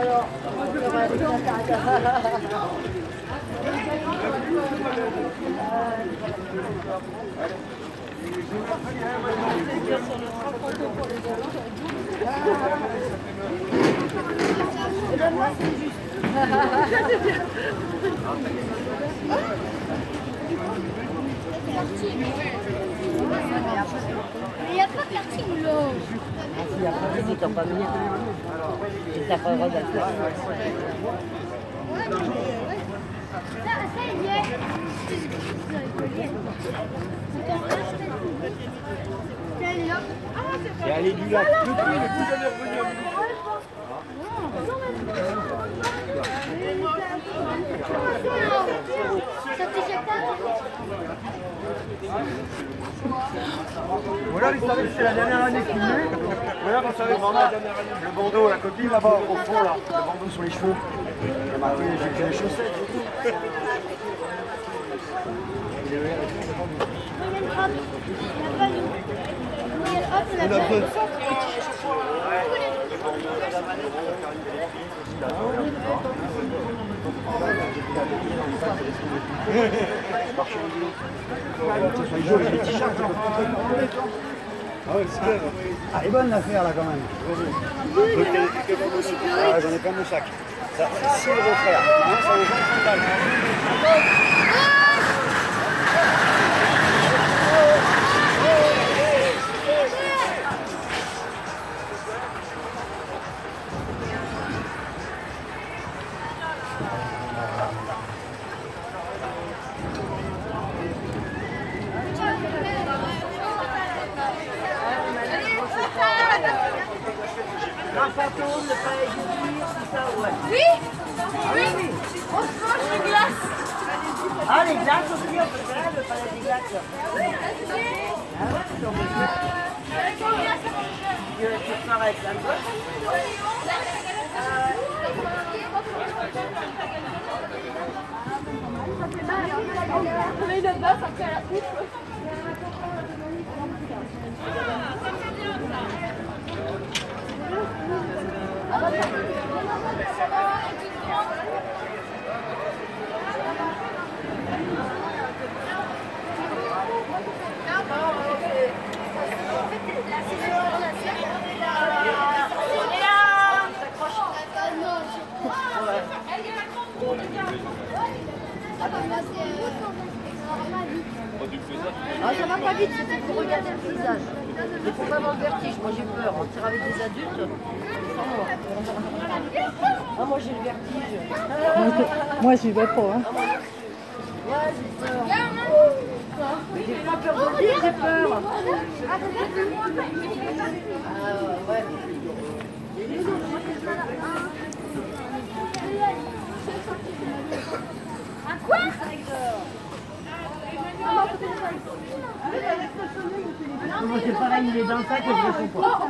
Mais il n'y a pas karting là. Ah si, après c'est quand pas venir. Et t'as pas le droit d'être là. Ça, ça y est. Ah, c'est allez du lac, le coup de revenu à midi. Ça t'échappe pas Voilà, vous savez, c'est la dernière année qu'il met. Voilà, vous savez, le bandeau, la copine là-bas au fond, là, le bandeau sur les maintenant, j'ai les chaussettes. Il. Il. Il on a pas. Ah ouais, c'est clair. Ah, elle est bonne l'affaire là quand même. Ah, j'en ai plein mon sac. Ça, 6 euros frère. Hein, ça Un fantôme, le palais tout ça, ouais. Oui Oui On se mange les glaces. Ah, les glaces aussi, on peut faire le palais des glaces. Ah ouais, on peut faire. Tu veux tu pars avec la gosse Ah, ça va pas vite, c'est pour regarder le paysage. Il faut pas avoir le vertige, moi j'ai peur. On tire avec des adultes. Ah, moi j'ai le vertige. Moi, j'y vais pas. Hein. Ouais, j'ai peur. J'ai pas peur de j'ai peur. Ah, ouais. Moi c'est pareil, il est dans le sac je ne pas.